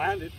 landed.